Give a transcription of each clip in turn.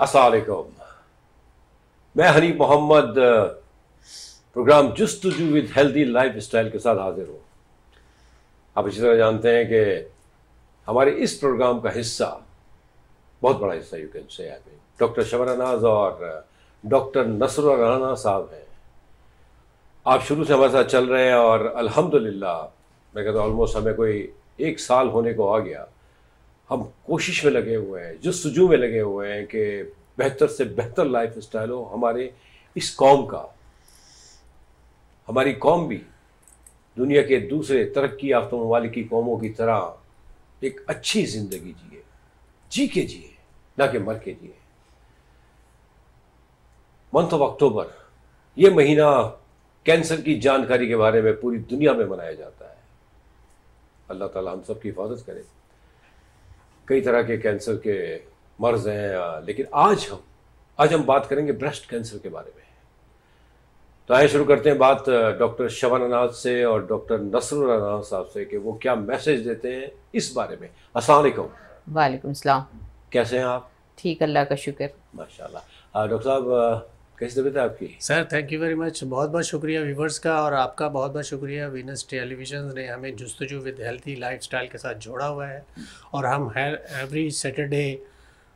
असलकुम मैं Hani Mohammad program just to जस्तजू with healthy life style के साथ हाजिर हूँ। आप इसी तरह जानते हैं कि हमारे इस प्रोग्राम का हिस्सा, बहुत बड़ा हिस्सा यू कैन से डॉक्टर शबर अनाज और डॉक्टर नसर राना साहब हैं। आप शुरू से हमारे साथ चल रहे हैं और अल्हम्दुलिल्लाह, मैं कहता हूँ ऑलमोस्ट हमें कोई एक साल होने को आ गया। हम कोशिश में लगे हुए हैं, जो सुजू में लगे हुए हैं कि बेहतर से बेहतर लाइफ स्टाइल हो हमारे इस कौम का। हमारी कौम भी दुनिया के दूसरे तरक्की याफ्ता ममालिक की कौमों की तरह एक अच्छी ज़िंदगी जिए, जी के जिए, ना कि मर के जिए। मंथ ऑफ़ अक्टूबर ये महीना कैंसर की जानकारी के बारे में पूरी दुनिया में मनाया जाता है। अल्लाह ताला हम सब की हिफाजत करे। कई तरह के कैंसर के मर्ज हैं लेकिन आज हम आज हम बात करेंगे ब्रेस्ट कैंसर के बारे में। तो आए शुरू करते हैं बात डॉक्टर शवन अनाज से और डॉक्टर नसरुल अनाज साहब से कि वो क्या मैसेज देते हैं इस बारे में। अस्सलाम वालेकुम। सलाम। कैसे हैं आप? ठीक अल्लाह का शुक्र। माशाल्लाह। डॉक्टर साहब कैसी तबीयत है आपकी? Sir thank you very much बहुत बहुत शुक्रिया व्यूवर्स का और आपका बहुत बहुत शुक्रिया। वीनस टेलीविज़न ने हमें जस्तजू विद हेल्थी लाइफस्टाइल के साथ जोड़ा हुआ है और हम हर एवरी सैटरडे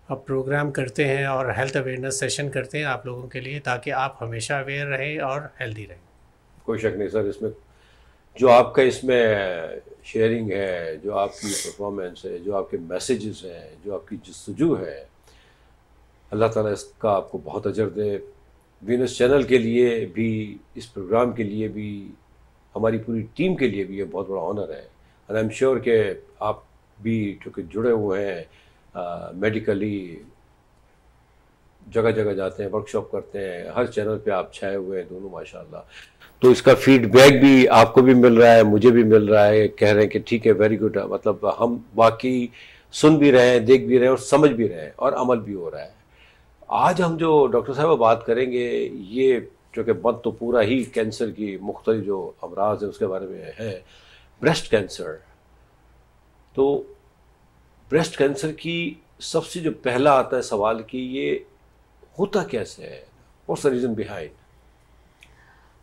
अब प्रोग्राम करते हैं और हेल्थ अवेयरनेस सेशन करते हैं आप लोगों के लिए ताकि आप हमेशा अवेयर रहें और हेल्दी रहें। कोई शक नहीं सर इसमें जो आपका इसमें शेयरिंग है जो आपकी परफॉर्मेंस है जो आपके मैसेजेस हैं जो आपकी जस्तजू है अल्लाह ताला इसका आपको बहुत अजर दे। वीनस चैनल के लिए भी, इस प्रोग्राम के लिए भी, हमारी पूरी टीम के लिए भी ये बहुत बड़ा ऑनर है। एंड आई एम श्योर के आप भी चूँकि जुड़े हुए हैं मेडिकली जगह जगह जाते हैं वर्कशॉप करते हैं, हर चैनल पे आप छाए हुए हैं दोनों, माशाल्लाह। तो इसका फीडबैक भी आपको भी मिल रहा है, मुझे भी मिल रहा है, कह रहे हैं कि ठीक है वेरी गुड मतलब हम बाकी सुन भी रहे हैं, देख भी रहे हैं और समझ भी रहे हैं और अमल भी हो रहा है। आज हम जो डॉक्टर साहब बात करेंगे, ये जो कि मत तो पूरा ही कैंसर की मुख्तलि जो अमराज है, उसके बारे में है, ब्रेस्ट कैंसर। तो ब्रेस्ट कैंसर की सबसे जो पहला आता है सवाल कि ये होता कैसे है? द रीज़न बिहाइंड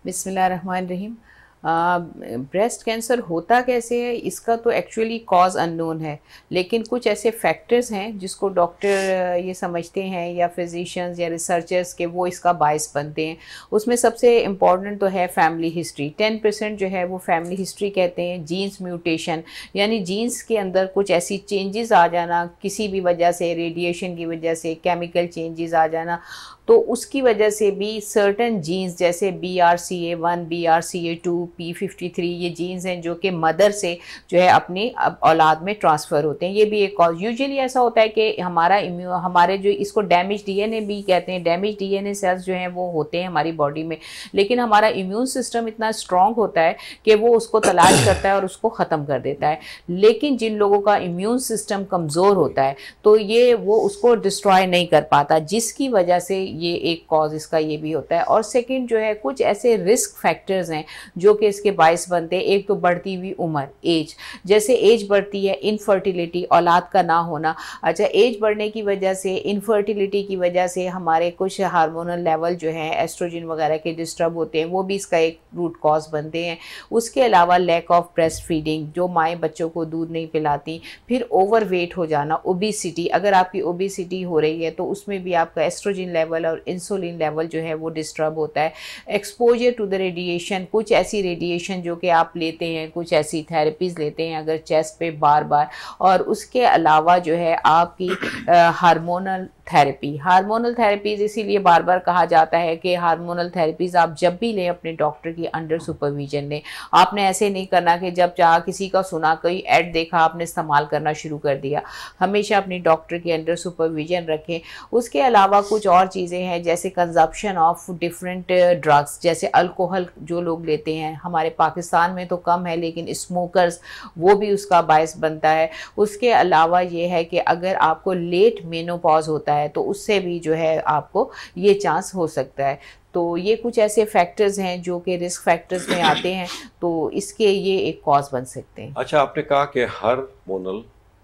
बिस्मिल्लाह रहमान रहीम। ब्रेस्ट कैंसर होता कैसे है, इसका तो एक्चुअली कॉज अननोन है। लेकिन कुछ ऐसे फैक्टर्स हैं जिसको डॉक्टर ये समझते हैं या फिजिशियंस या रिसर्चर्स के वो इसका बायस बनते हैं। उसमें सबसे इंपॉर्टेंट तो है फैमिली हिस्ट्री टेन परसेंट जो है वो फैमिली हिस्ट्री कहते हैं जीन्स म्यूटेशन यानी जीन्स के अंदर कुछ ऐसी चेंजेस आ जाना, किसी भी वजह से रेडिएशन की वजह से केमिकल चेंजेस आ जाना। तो उसकी वजह से भी सर्टन जीन्स जैसे B R C A one B R C A two P fifty three ये जीन्स हैं जो कि मदर से जो है अपनी औलाद में ट्रांसफ़र होते हैं। ये भी एक कॉज यूजली ऐसा होता है कि हमारा इम्यू हमारे जो इसको डैमेज डीएनए भी कहते हैं डैमेज डीएनए सेल्स जो हैं वो होते हैं हमारी बॉडी में। लेकिन हमारा इम्यून सिस्टम इतना स्ट्रॉन्ग होता है कि वो उसको तलाश करता है और उसको ख़त्म कर देता है। लेकिन जिन लोगों का इम्यून सिस्टम कमज़ोर होता है तो ये वो उसको डिस्ट्रॉय नहीं कर पाता, जिसकी वजह से ये एक कॉज इसका ये भी होता है। और सेकंड जो है, कुछ ऐसे रिस्क फैक्टर्स हैं जो कि इसके बायस बनते हैं। एक तो बढ़ती हुई उम्र एज जैसे एज बढ़ती है इनफर्टिलिटी औलाद का ना होना। अच्छा एज बढ़ने की वजह से इनफर्टिलिटी की वजह से हमारे कुछ हार्मोनल लेवल जो है एस्ट्रोजन वगैरह के डिस्टर्ब होते हैं। वो भी इसका एक रूट कॉज बनते हैं। उसके अलावा लैक ऑफ़ ब्रेस्ट फीडिंग जो माएँ बच्चों को दूध नहीं पिलाती, फिर ओवर हो जाना ओबिसिटी अगर आपकी ओबिसिटी हो रही है तो उसमें भी आपका एस्ट्रोजन लेवल और इंसुलिन लेवल जो है वो डिस्टर्ब होता है। एक्सपोजर टू द रेडिएशन कुछ ऐसी रेडिएशन जो कि आप लेते हैं, कुछ ऐसी थेरेपीज़ लेते हैं अगर चेस्ट पे बार बार और उसके अलावा जो है आपकी हार्मोनल थेरेपी हार्मोनल थेरेपीज़ इसीलिए बार बार कहा जाता है कि हार्मोनल थेरेपीज़ आप जब भी लें अपने डॉक्टर की अंडर सुपरविजन लें। आपने ऐसे नहीं करना कि जब चाह किसी का सुना, कोई एड देखा, आपने इस्तेमाल करना शुरू कर दिया। हमेशा अपने डॉक्टर के अंडर सुपरविजन रखें। उसके अलावा कुछ और चीज़ें हैं जैसे कंजप्शन ऑफ़ डिफरेंट ड्रग्स जैसे अल्कोहल जो लोग लेते हैं हमारे पाकिस्तान में तो कम है लेकिन स्मोकर्स वो भी उसका बायस बनता है। उसके अलावा ये है कि अगर आपको लेट मेनोपॉज होता है तो उससे भी जो है आपको ये चांस हो सकता है। तो ये कुछ ऐसे फैक्टर्स हैं जो कि रिस्क फैक्टर्स में आते हैं तो इसके ये एक कॉज बन सकते हैं। अच्छा आपने कहा कि हार्मोनल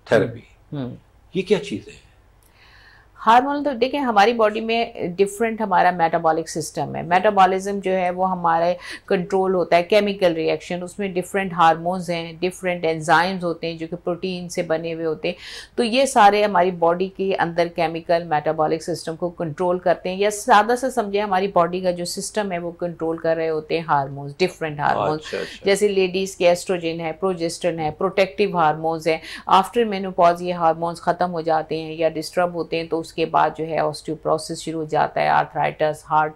थेरेपी ये क्या चीज़ है? हार्मोनल तो देखें हमारी बॉडी में डिफरेंट हमारा मेटाबॉलिक सिस्टम है। मेटाबॉलिज्म जो है वो हमारे कंट्रोल होता है केमिकल रिएक्शन उसमें डिफरेंट हार्मोन्स हैं डिफरेंट एंजाइम्स होते हैं जो कि प्रोटीन से बने हुए होते हैं। तो ये सारे हमारी बॉडी के अंदर केमिकल मेटाबॉलिक सिस्टम को कंट्रोल करते हैं। या ज़्यादा से समझे हमारी बॉडी का जो सिस्टम है वो कंट्रोल कर रहे होते हैं हारमोन्स डिफरेंट हारमोन्स। जैसे लेडीज़ के एस्ट्रोजन है प्रोजेस्टन है प्रोटेक्टिव हारमोन्स हैं। आफ्टर मेनोपॉज ये हारमोन्स ख़त्म हो जाते हैं या डिस्टर्ब होते हैं तो उसके बाद जो है ऑस्टियोप्रोसिस शुरू हो जाता है आर्थराइटस हार्ट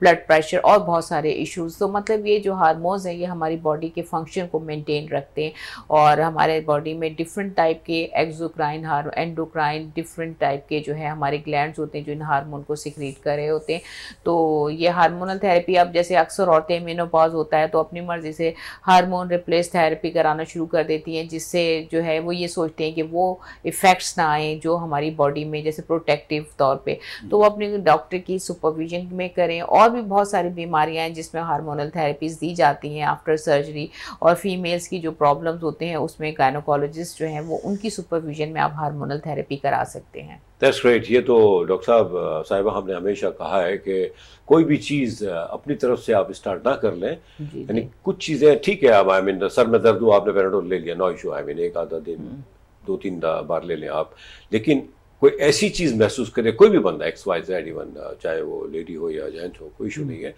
ब्लड प्रेशर और बहुत सारे इश्यूज़ तो मतलब ये जो हारमोन्स हैं, ये हमारी बॉडी के फ़ंक्शन को मेनटेन रखते हैं और हमारे बॉडी में डिफरेंट टाइप के exocrine or endocrine different type के जो है हमारे ग्लैंड होते हैं, जो इन हारमोन को सिक्रीट कर रहे होते हैं। तो ये हारमोनल थेरेपी अब जैसे अक्सर औरतें मेनोपॉज होता है तो अपनी मर्ज़ी से हारमोन रिप्लेस थेरेपी कराना शुरू कर देती हैं, जिससे जो है वो ये सोचते हैं कि वो इफ़ेक्ट्स ना आए जो हमारी बॉडी में, जैसे प्रोटेक्टिव तौर पे। तो वो अपने डॉक्टर की सुपरविजन में करें। और भी बहुत सारी बीमारियाँ हैं जिसमें हार्मोनल थेरेपीज दी जाती हैं आफ्टर सर्जरी और फीमेल्स की जो प्रॉब्लम्स होते हैं उसमें गायनोकोलॉजिस्ट जो हैं वो उनकी सुपरविजन में आप हार्मोनल थेरेपी करा सकते हैं। दैट्स ग्रेट ये तो डॉक्टर साहब साहिबा हमने हमेशा कहा है कि कोई भी चीज़ अपनी तरफ़ से आप स्टार्ट ना कर लें। यानी कुछ चीज़ें ठीक है अब आई मीन सर में दर्द हुआ आपने पैराडोल ले लिया नो इशू आई मीन एक आधा दिन दो तीन बार ले लें आप। लेकिन कोई ऐसी चीज़ महसूस करे कोई भी बंदा एक्स वाई जेड इवन चाहे वो लेडी हो या जेंट्स हो कोई इशू नहीं है।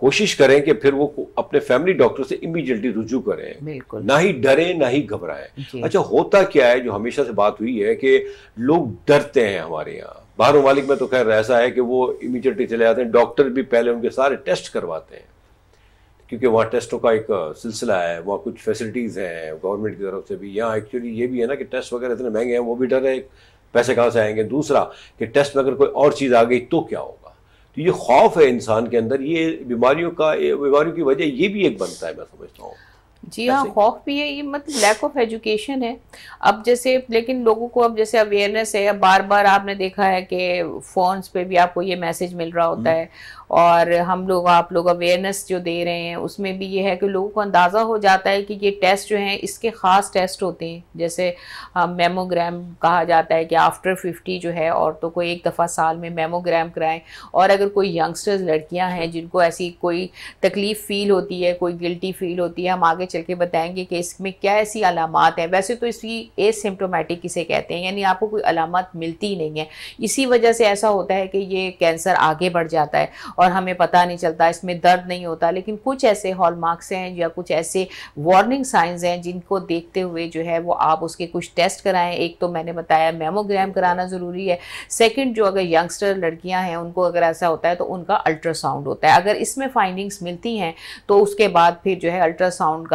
कोशिश करें कि फिर वो अपने फैमिली डॉक्टर से इमीडिएटली रुजू करें। ना ही डरे ना ही घबराएँ। अच्छा होता क्या है जो हमेशा से बात हुई है कि लोग डरते हैं हमारे यहाँ। बाहर ममालिक में तो खैर ऐसा है कि वो इमीडिएटली चले जाते हैं डॉक्टर भी पहले उनके सारे टेस्ट करवाते हैं। क्योंकि वहाँ टेस्टों का एक सिलसिला है वहाँ कुछ फैसिलिटीज़ हैं गवर्नमेंट की तरफ़ से भी। यहाँ एक्चुअली ये भी है ना कि टेस्ट वगैरह इतने महँगे हैं वो भी डर है। पैसे कहाँ से आएँगे? दूसरा कि टेस्ट में अगर कोई और चीज़ आ गई तो क्या होगा? तो ये खौफ है इंसान के अंदर। ये बीमारियों का बीमारियों की वजह ये भी एक बनता है मैं समझता हूँ। जी हाँ खौफ भी है ये मतलब लैक ऑफ़ एजुकेशन है। अब जैसे लेकिन लोगों को अब जैसे अवेयरनेस है अब बार बार आपने देखा है कि फ़ोन्स पे भी आपको ये मैसेज मिल रहा होता है। और हम लोग, आप लोग अवेयरनेस जो दे रहे हैं, उसमें भी ये है कि लोगों को अंदाज़ा हो जाता है कि ये टेस्ट जो हैं, इसके ख़ास टेस्ट होते हैं। जैसे मेमोग्राम कहा जाता है कि आफ्टर फिफ्टी जो है औरतों को एक दफ़ा साल में मेमोग्राम कराएँ। और अगर कोई यंगस्टर्स लड़कियाँ हैं, जिनको ऐसी कोई तकलीफ़ फील होती है, कोई गिल्टी फील होती है, हम आगे चल के बताएँगे कि इसमें क्या ऐसी अलामत हैं। वैसे तो इसकी एसिम्प्टोमेटिक इसे कहते हैं, यानी आपको कोई अलामत मिलती ही नहीं है। इसी वजह से ऐसा होता है कि ये कैंसर आगे बढ़ जाता है। और हमें पता नहीं चलता इसमें दर्द नहीं होता लेकिन कुछ ऐसे हॉलमार्क्स हैं या कुछ ऐसे वार्निंग साइंस हैं जिनको देखते हुए जो है वो आप उसके कुछ टेस्ट कराएँ। एक तो मैंने बताया मेमोग्राम कराना ज़रूरी है। सेकेंड जो अगर यंगस्टर लड़कियाँ हैं उनको अगर ऐसा होता है तो उनका अल्ट्रासाउंड होता है। अगर इसमें फाइंडिंग्स मिलती हैं तो उसके बाद फिर जो है अल्ट्रासाउंड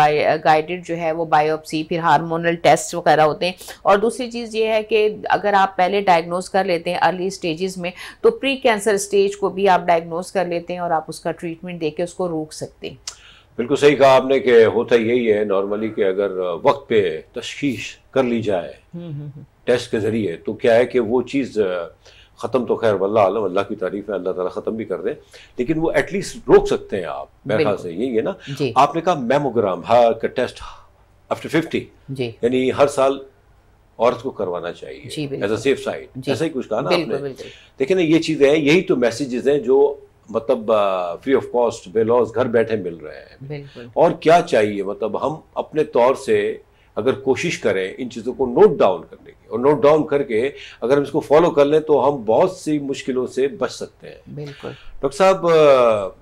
गाइडेड जो है वो बायोप्सी फिर हार्मोनल टेस्ट वगैरह होते हैं। और दूसरी चीज़ ये है कि अगर आप पहले डायग्नोज कर लेते हैं अर्ली स्टेजेस में तो प्री कैंसर स्टेज को भी आप डायग्नोज कर लेते हैं और आप उसका ट्रीटमेंट दे के उसको रोक सकते हैं। बिल्कुल सही कहा आपने कि होता यही है नॉर्मली कि अगर वक्त पे तशखीश कर ली जाए टेस्ट के ज़रिए तो क्या है कि वो चीज़ ख़त्म तो खैर वल्ला आलम अल्लाह की तारीफ़ है अल्लाह ताला ख़त्म भी कर दे लेकिन वो एटलीस्ट रोक सकते हैं आप मेरे ख्याल से यही है ना। आपने कहा मेमोग्राम हाँ का टेस्ट आफ्टर फिफ्टी यानी हर साल औरत को करवाना चाहिए एज अ सेफ़ साइड ऐसा ही कुछ कहा ना आपने। देखिए ना ये चीज़ें हैं यही तो मैसेजेस हैं जो मतलब फ्री ऑफ़ कॉस्ट बेलॉज घर बैठे मिल रहे हैं। और क्या चाहिए? मतलब हम अपने तौर से अगर कोशिश करें इन चीज़ों को नोट डाउन करने की और नोट डाउन करके अगर हम इसको फॉलो कर लें तो हम बहुत सी मुश्किलों से बच सकते हैं। बिल्कुल। डॉक्टर साहब अ,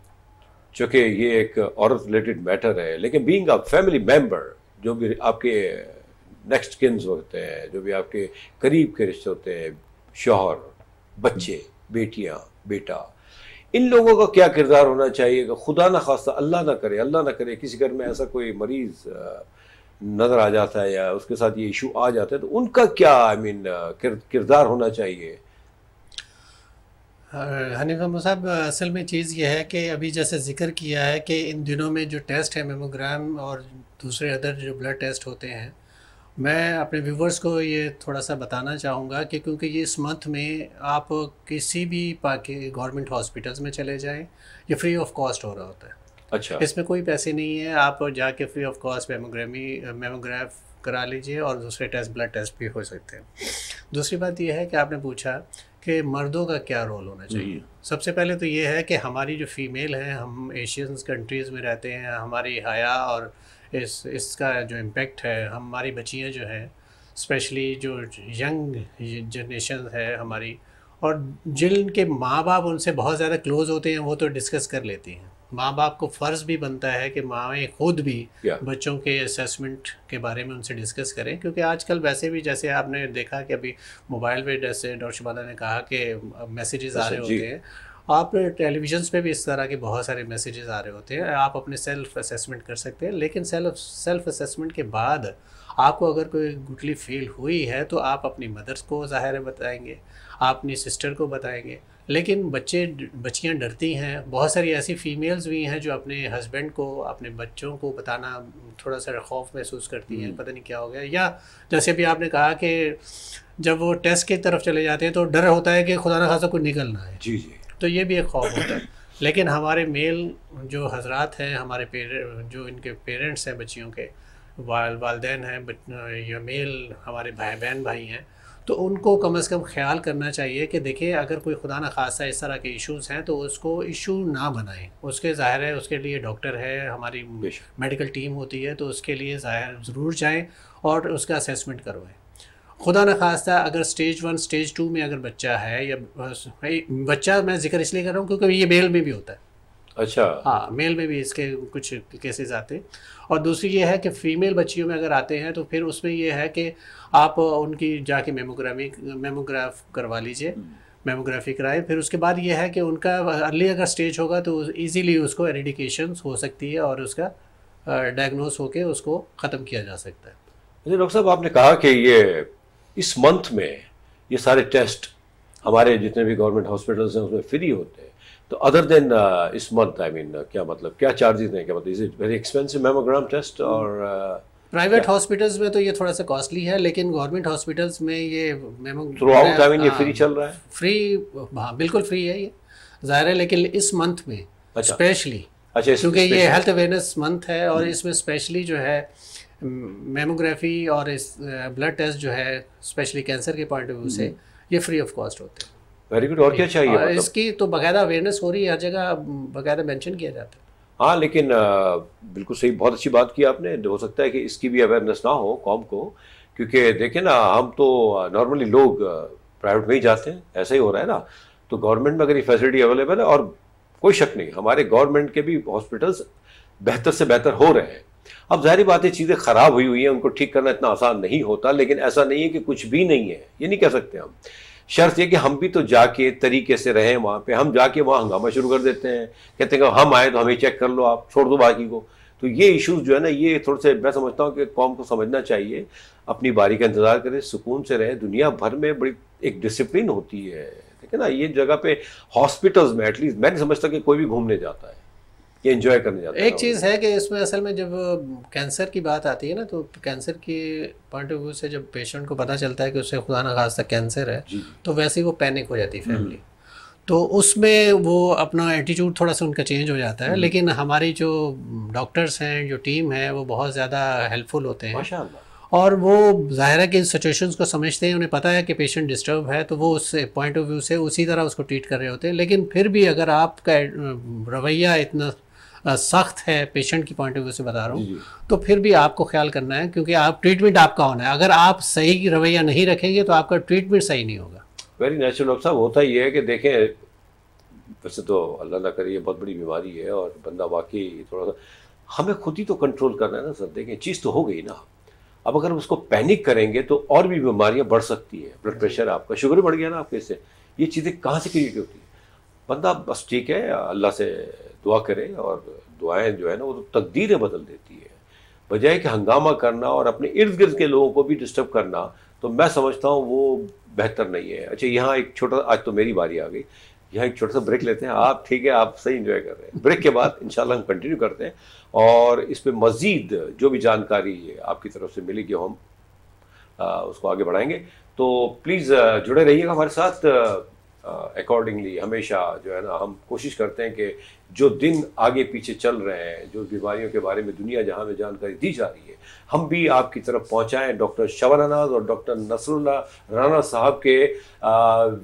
चूँकि ये एक औरत रिलेटेड मैटर है लेकिन बींग अ फैमिली मेंबर जो भी आपके नेक्स्ट किन्स होते हैं जो भी आपके करीब के रिश्ते होते हैं शोहर बच्चे बेटियाँ बेटा इन लोगों का क्या किरदार होना चाहिए कि खुदा ना खास्ता, अल्लाह ना करे, अल्लाह ना करे, किसी घर में ऐसा कोई मरीज़ नज़र आ जाता है या उसके साथ ये इशू आ जाता है तो उनका क्या आई मीन किरदार होना चाहिए? हनीफा साहब, असल में चीज़ ये है कि अभी जैसे ज़िक्र किया है कि इन दिनों में जो टेस्ट है मेमोग्राम और दूसरे अदर जो ब्लड टेस्ट होते हैं मैं अपने व्यूवर्स को ये थोड़ा सा बताना चाहूँगा कि क्योंकि ये इस मंथ में आप किसी भी पाकि गवर्नमेंट हॉस्पिटल्स में चले जाएँ ये फ्री ऑफ़ कॉस्ट हो रहा होता है। अच्छा। इसमें कोई पैसे नहीं है आप जाके फ्री ऑफ़ कॉस्ट मेमोग्रामी मेमोग्राफ करा लीजिए और दूसरे टेस्ट ब्लड टेस्ट भी हो सकते हैं। दूसरी बात यह है कि आपने पूछा कि मर्दों का क्या रोल होना चाहिए। सबसे पहले तो ये है कि हमारी जो फीमेल हैं हम एशियंस कंट्रीज़ में रहते हैं हमारी हया और इस इसका जो इम्पेक्ट है हमारी बच्चियाँ जो हैं स्पेशली जो यंग जनरेशन है हमारी और जिनके माँ बाप उनसे बहुत ज़्यादा क्लोज होते हैं वो तो डिस्कस कर लेती हैं माँ बाप को फ़र्ज़ भी बनता है कि माएँ खुद भी Yeah. बच्चों के असेसमेंट के बारे में उनसे डिस्कस करें क्योंकि आजकल वैसे भी जैसे आपने देखा कि अभी मोबाइल पे जैसे डॉक्टर शबाना ने कहा कि मैसेजेस आ रहे होते हैं आप टेलीविज़न पे भी इस तरह के बहुत सारे मैसेजेस आ रहे होते हैं। आप अपने सेल्फ असेसमेंट कर सकते हैं लेकिन सेल्फ सेल्फ असेसमेंट के बाद आपको अगर कोई गुटली फील हुई है तो आप अपनी मदर्स को ज़ाहिर बताएँगे आप अपनी सिस्टर को बताएँगे। लेकिन बच्चे बच्चियाँ डरती हैं। बहुत सारी ऐसी फीमेल्स भी हैं जो अपने हस्बैंड को अपने बच्चों को बताना थोड़ा सा खौफ महसूस करती हैं पता नहीं क्या हो गया। या जैसे भी आपने कहा कि जब वो टेस्ट की तरफ़ चले जाते हैं तो डर होता है कि खुदा न खासा कुछ निकलना है जी जी। तो ये भी एक खौफ होता है। लेकिन हमारे मेल जो हजरात हैं हमारे पेरेंट जो इनके पेरेंट्स हैं बच्चियों के वाल वालदेन हैं या मेल हमारे भाई बहन भाई हैं तो उनको कम से कम ख्याल करना चाहिए कि देखिए अगर कोई खुदा न खासा इस तरह के इश्यूज़ हैं तो उसको इशू ना बनाएँ। उसके ज़ाहिर है उसके लिए डॉक्टर है हमारी मेडिकल टीम होती है तो उसके लिए ज़ाहिर ज़रूर जाएँ और उसका असेसमेंट करवाएँ। खुदा न खास्ता अगर स्टेज वन स्टेज टू में अगर बच्चा है या बच्चा मैं ज़िक्र इसलिए कर रहा हूँ क्योंकि ये मेल में भी होता है। अच्छा। हाँ मेल में भी इसके कुछ केसेस आते हैं। और दूसरी ये है कि फ़ीमेल बच्चियों में अगर आते हैं तो फिर उसमें ये है कि आप उनकी जाके मेमोग्रामी मेमोग्राफ करवा लीजिए मेमोग्राफी कराएँ। फिर उसके बाद ये है कि उनका अर्ली अगर स्टेज होगा तो इजीली उसको एरिडिकेशन हो सकती है और उसका डायग्नोस होके उसको ख़त्म किया जा सकता है। अच्छा डॉक्टर साहब आपने कहा कि ये इस मंथ में ये सारे टेस्ट हमारे जितने भी गवर्नमेंट हॉस्पिटल्स हैं उसमें फ्री होते हैं। तो अदर देन इस मंथ आई मीन क्या मतलब क्या चार्जेस हैं क्या मतलब is it very expensive mammogram test और uh, प्राइवेट हॉस्पिटल्स में तो ये थोड़ा सा कॉस्टली है लेकिन गवर्नमेंट हॉस्पिटल्स में ये memo throughout I mean ये फ्री चल रहा है? फ्री हाँ बिल्कुल फ्री है ये। ज़ाहिर है लेकिन इस मंथ में अच्छा। स्पेशली अच्छा इस- क्योंकि ये हेल्थ अवेयरनेस मंथ है और इसमें स्पेशली जो है मेमोग्राफी और इस ब्लड टेस्ट जो है स्पेशली कैंसर के पॉइंट ऑफ़ व्यू से ये फ्री ऑफ़ कॉस्ट होते हैं। वेरी गुड और क्या चाहिए और मतलब? इसकी तो बाकायदा अवेयरनेस हो रही है हर जगह बाकायदा मेंशन किया जाता है। हाँ लेकिन अ, बिल्कुल सही बहुत अच्छी बात की आपने। हो सकता है कि इसकी भी अवेयरनेस ना हो कॉम को। क्योंकि देखें ना हम तो नॉर्मली लोग प्राइवेट में ही जाते हैं ऐसा ही हो रहा है ना। तो गवर्नमेंट में अगर ये फैसिलिटी अवेलेबल है और कोई शक नहीं हमारे गवर्नमेंट के भी हॉस्पिटल्स बेहतर से बेहतर हो रहे हैं। अब ज़ाहिर बात है, चीज़ें ख़राब हुई हुई हैं, उनको ठीक करना इतना आसान नहीं होता, लेकिन ऐसा नहीं है कि कुछ भी नहीं है। ये नहीं कह सकते हम। शर्त ये कि हम भी तो जाके तरीके से रहें वहाँ पे। हम जाके वहाँ हंगामा शुरू कर देते हैं। कहते हैं हम आए तो हमें चेक कर लो आप, छोड़ दो बाकी को। तो ये इश्यूज़ जो है ना, ये थोड़े से मैं समझता हूँ कि कौम को समझना चाहिए। अपनी बारी का इंतज़ार करें, सुकून से रहें। दुनिया भर में बड़ी एक डिसिप्लिन होती है। ठीक है ना? ये जगह पे हॉस्पिटल्स में एटलीस्ट मैं नहीं समझता कि कोई भी घूमने जाता है। ये एंजॉय करने जाता है एक चीज़ है कि इसमें असल में जब कैंसर की बात आती है ना तो कैंसर के पॉइंट ऑफ़ व्यू से जब पेशेंट को पता चलता है कि उसे खुदा न खास्ता कैंसर है तो वैसे ही वो पैनिक हो जाती है फैमिली तो उसमें वो अपना एटीट्यूड थोड़ा सा उनका चेंज हो जाता है लेकिन हमारी जो डॉक्टर्स हैं जो टीम है वो बहुत ज़्यादा हेल्पफुल होते हैं। और वो ज़ाहिर है कि सिचुएशंस को समझते हैं उन्हें पता है कि पेशेंट डिस्टर्ब है तो वो उस पॉइंट ऑफ़ व्यू से उसी तरह उसको ट्रीट कर रहे होते हैं। लेकिन फिर भी अगर आपका रवैया इतना सख्त है पेशेंट की पॉइंट ऑफ़ व्यू से बता रहा। हूँ। तो फिर भी आपको ख्याल करना है क्योंकि आप ट्रीटमेंट आपका होना है। अगर आप सही रवैया नहीं रखेंगे तो आपका ट्रीटमेंट सही नहीं होगा। वेरी नेचुरल डॉक्टर साहब होता ये है कि देखें वैसे तो अल्लाह ना करे ये बहुत बड़ी बीमारी है और बंदा वाकई थोड़ा सा हमें खुद ही तो कंट्रोल करना है ना सर। देखें चीज़ तो हो गई ना। अब अगर उसको पैनिक करेंगे तो और भी बीमारियाँ बढ़ सकती है। ब्लड प्रेशर आपका शुगर बढ़ गया ना आपके इससे। ये चीज़ें कहाँ से क्रिएट होती है? बंदा बस ठीक है अल्लाह से दुआ करें और दुआएँ जो है ना वो तो तकदीरें बदल देती है। बजाय कि हंगामा करना और अपने इर्द गिर्द के लोगों को भी डिस्टर्ब करना तो मैं समझता हूँ वो बेहतर नहीं है। अच्छा यहाँ एक छोटा, आज तो मेरी बारी आ गई। यहाँ एक छोटा सा ब्रेक लेते हैं। आप ठीक है, आप सही इंजॉय कर रहे हैं। ब्रेक के बाद इंशाल्लाह हम कंटिन्यू करते हैं और इस पर मज़ीद जो भी जानकारी आपकी तरफ़ से मिलेगी, हम उसको आगे बढ़ाएँगे। तो प्लीज़ जुड़े रहिएगा हमारे साथ अकॉर्डिंगली हमेशा जो है ना हम कोशिश करते हैं कि जो दिन आगे पीछे चल रहे हैं, जो बीमारियों के बारे में दुनिया जहाँ में जानकारी दी जा रही है, हम भी आपकी तरफ़ पहुंचाएँ। डॉक्टर शवन अनाज और डॉक्टर नसरुल्ला राना साहब के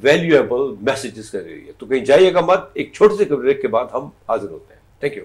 वैल्यूएबल मैसेजेस के ज़रिए तो कहीं जाइएगा मत, एक छोटे से ब्रेक के बाद हम हाजिर होते हैं। थैंक यू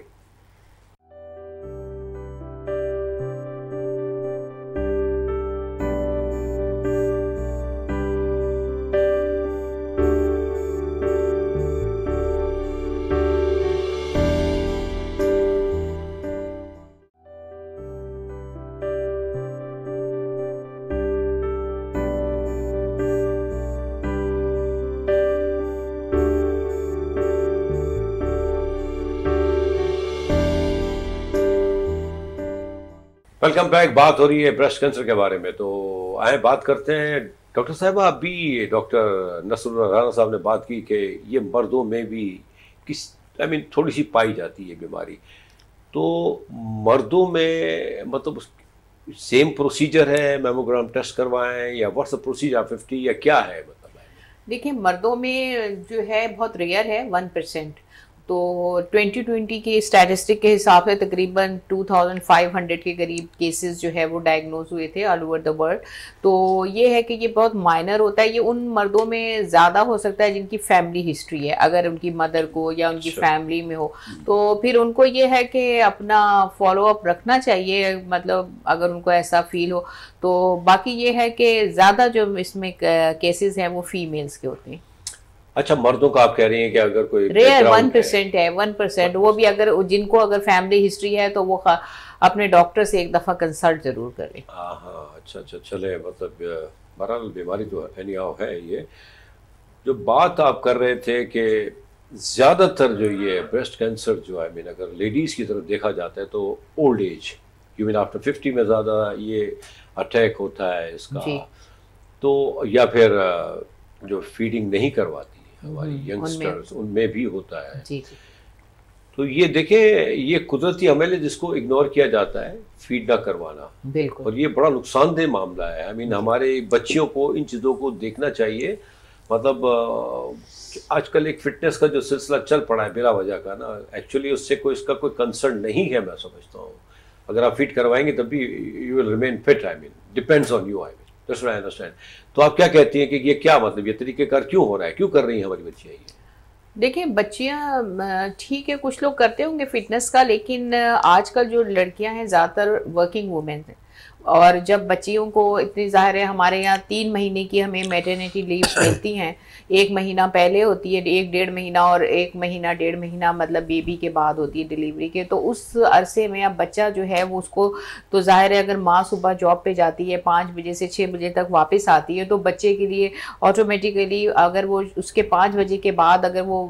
वेलकम बैक बात हो रही है ब्रेस्ट कैंसर के बारे में तो आए बात करते हैं। डॉक्टर साहब अभी डॉक्टर नसरुल राना साहब ने बात की कि ये मर्दों में भी किस आई I मीन mean, थोड़ी सी पाई जाती है बीमारी। तो मर्दों में मतलब सेम प्रोसीजर है मेमोग्राम टेस्ट करवाएँ या व्हाट्स प्रोसीजर फिफ्टी या क्या है मतलब? देखिए मर्दों में जो है बहुत रेयर है वन परसेंट तो 2020 के स्टैटिस्टिक के हिसाब से तकरीबन 2500 के करीब केसेस जो है वो डायग्नोज हुए थे ऑल ओवर द वर्ल्ड तो ये है कि ये बहुत माइनर होता है ये उन मर्दों में ज़्यादा हो सकता है जिनकी फैमिली हिस्ट्री है अगर उनकी मदर को या उनकी फैमिली में हो। तो फिर उनको ये है कि अपना फॉलोअप रखना चाहिए मतलब अगर उनको ऐसा फील हो। तो बाकी ये है कि ज़्यादा जो इसमें केसेस हैं वो फीमेल्स के होते हैं। अच्छा मर्दों का आप कह रही हैं कि अगर कोई रेयर वन परसेंट है। वन परसेंट वो भी अगर जिनको अगर फैमिली हिस्ट्री है तो वो अपने डॉक्टर से एक दफ़ा कंसल्ट ज़रूर करें। हाँ अच्छा अच्छा चले मतलब बहरहाल बीमारी तो एनी है ये। जो बात आप कर रहे थे कि ज़्यादातर जो ये ब्रेस्ट कैंसर जो है मीन अगर लेडीज़ की तरफ़ देखा जाता है तो old age you mean after fifty में ज़्यादा ये अटैक होता है इसका। तो या फिर जो फीडिंग नहीं करवाती हमारी यंगस्टर्स हम्म, उनमें भी होता है। जी जी। तो ये देखें ये कुदरती अमल है जिसको इग्नोर किया जाता है फ़ीड ना करवाना। बिल्कुल। और ये बड़ा नुकसानदेह मामला है। आई मीन हमारे बच्चियों को इन चीज़ों को देखना चाहिए। मतलब आजकल एक फिटनेस का जो सिलसिला चल पड़ा है बिला वजह का ना एक्चुअली उससे कोई इसका कोई कंसर्न नहीं है मैं समझता हूँ। अगर आप फिट करवाएँगे तब भी you will remain fit I mean depends on you I mean I understand तो आप क्या कहती हैं कि ये क्या मतलब ये तरीके तरीकेकार क्यों हो रहा है? क्यों कर रही हैं हमारी बच्चियाँ ये? देखिए, बच्चियाँ ठीक है, कुछ लोग करते होंगे फिटनेस का, लेकिन आजकल जो लड़कियाँ हैं, ज़्यादातर वर्किंग वुमेन हैं। और जब बच्चियों को इतनी ज़ाहिर है हमारे यहाँ तीन महीने की हमें मेटर्निटी लीव मिलती हैं। एक महीना पहले होती है एक डेढ़ महीना और एक महीना डेढ़ महीना मतलब बेबी के बाद होती है डिलीवरी के। तो उस अरसे में अब बच्चा जो है वो उसको तो ज़ाहिर है अगर माँ सुबह जॉब पे जाती है पाँच बजे से छः बजे तक वापस आती है तो बच्चे के लिए ऑटोमेटिकली अगर वो उसके पाँच बजे के बाद अगर वो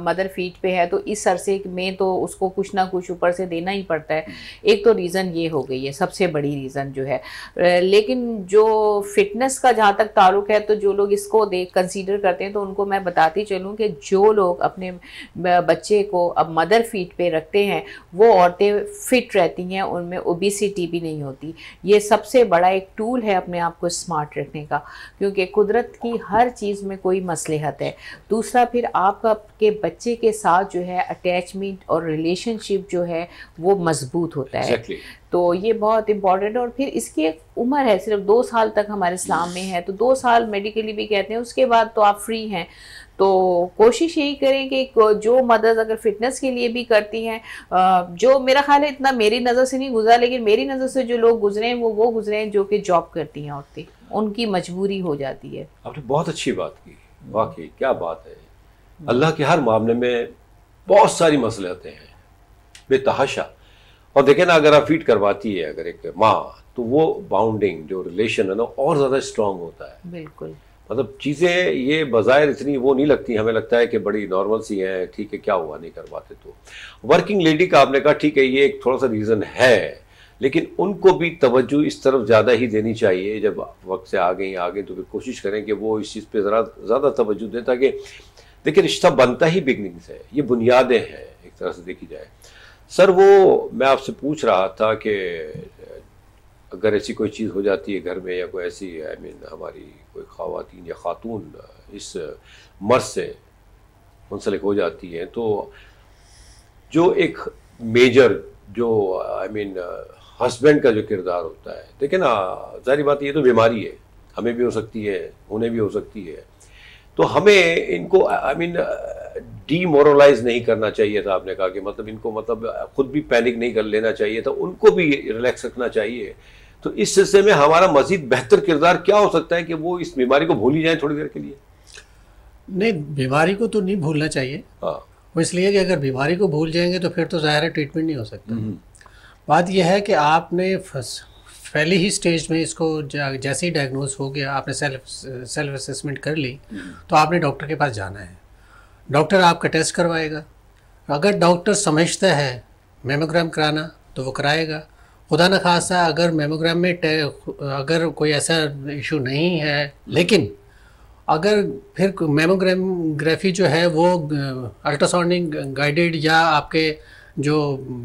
मदर फीट पे है तो इस अरसे में तो उसको कुछ ना कुछ ऊपर से देना ही पड़ता है। एक तो रीज़न ये हो गई है सबसे बड़ी रीज़न जो है। लेकिन जो फिटनेस का जहाँ तक ताल्लुक है तो जो लोग इसको देख कंसीडर करते हैं तो उनको मैं बताती चलूँ कि जो लोग अपने बच्चे को अब मदर फीट पे रखते हैं, वो औरतें फिट रहती हैं, उनमें ओबिसिटी भी नहीं होती। ये सबसे बड़ा एक टूल है अपने आप को स्मार्ट रखने का, क्योंकि कुदरत की हर चीज़ में कोई मसलहत है। दूसरा फिर आपका के बच्चे के साथ जो है अटैचमेंट और रिलेशनशिप जो है, वो मज़बूत होता है। Exactly. तो ये बहुत इंपॉर्टेंट है और फिर इसकी एक उम्र है, सिर्फ़ दो साल तक हमारे इस्लाम में है। तो दो साल मेडिकली भी कहते हैं, उसके बाद तो आप फ्री हैं। तो कोशिश यही करें कि जो मदद अगर फिटनेस के लिए भी करती हैं जो मेरा ख्याल है इतना मेरी नज़र से नहीं गुजरा, लेकिन मेरी नज़र से जो लोग गुजरे हैं, वो वो गुजरे हैं जो कि जॉब करती हैं औरतें। उनकी मजबूरी हो जाती है। आपने बहुत अच्छी बात की। वाकई, क्या बात है। अल्लाह के हर मामले में बहुत सारी मसलहतें हैं। बेतहाशा। और देखें ना अगर आप फ़ीड करवाती है अगर एक माँ तो वो बाउंडिंग जो रिलेशन है ना और ज़्यादा स्ट्रांग होता है। बिल्कुल। मतलब चीज़ें ये बाज़ाहिर इतनी वो नहीं लगती हमें लगता है कि बड़ी नॉर्मल सी है ठीक है क्या हुआ नहीं करवाते तो। वर्किंग लेडी का आपने कहा ठीक है ये एक थोड़ा सा रीज़न है लेकिन उनको भी तवज्जो इस तरफ़ ज़्यादा ही देनी चाहिए जब वक्त से आ गई आगे तो फिर कोशिश करें कि वो इस चीज़ पे ज़रा ज़्यादा तवज्जो दें ताकि देखिए रिश्ता बनता ही बिगनिंग से ये बुनियादें हैं एक तरह से देखी जाए। सर वो मैं आपसे पूछ रहा था कि अगर ऐसी कोई चीज़ हो जाती है घर में या कोई ऐसी आई I मीन mean, हमारी कोई खातन या खातून इस मर्ज से मुंसलिक हो जाती हैं तो जो एक मेजर जो आई मीन हस्बैंड का जो किरदार होता है देखिए ना सारी बात ये तो बीमारी है हमें भी हो सकती है उन्हें भी हो सकती है तो हमें इनको आई मीन डीमोरलाइज नहीं करना चाहिए था आपने कहा कि मतलब इनको मतलब खुद भी पैनिक नहीं कर लेना चाहिए था उनको भी रिलैक्स रखना चाहिए। तो इस सिलसिले में हमारा मजीद बेहतर किरदार क्या हो सकता है कि वो इस बीमारी को भूल ही जाए थोड़ी देर के लिए? नहीं बीमारी को तो नहीं भूलना चाहिए। हाँ। वो इसलिए कि अगर बीमारी को भूल जाएँगे तो फिर तो ज़ाहिर है ट्रीटमेंट नहीं हो सकता। बात यह है कि आपने फस- पहले ही स्टेज में इसको जैसे ही डायग्नोज हो गया आपने सेल्फ सेल्फ असेसमेंट कर ली तो आपने डॉक्टर के पास जाना है। डॉक्टर आपका टेस्ट करवाएगा। अगर डॉक्टर समझता है मेमोग्राम कराना तो वो कराएगा। खुदा न खासा अगर मेमोग्राम में अगर कोई ऐसा इशू नहीं है लेकिन अगर फिर मेमोग्राफी जो है वो अल्ट्रासाउंडिंग गाइडेड या आपके जो